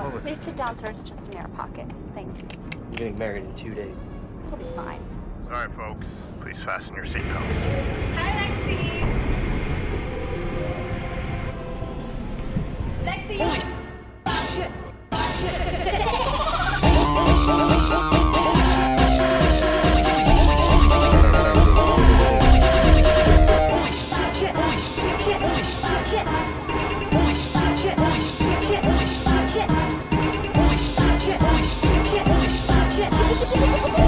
Oh, was Please sit down, sir. It's just an air pocket. Thank you. I'm getting married in two days. It'll be fine. All right, folks, please fasten your seatbelts. Hi, Lexi. Lexi. シシシシシ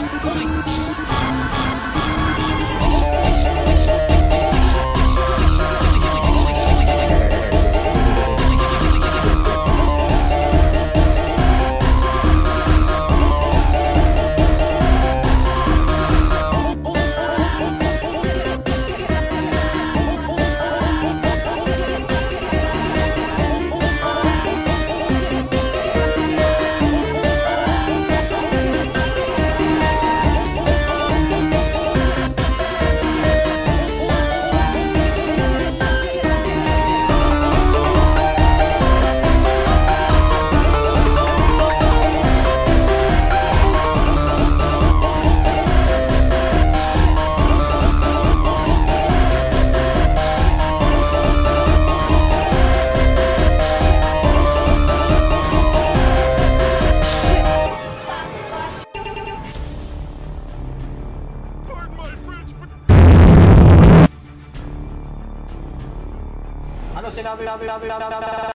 será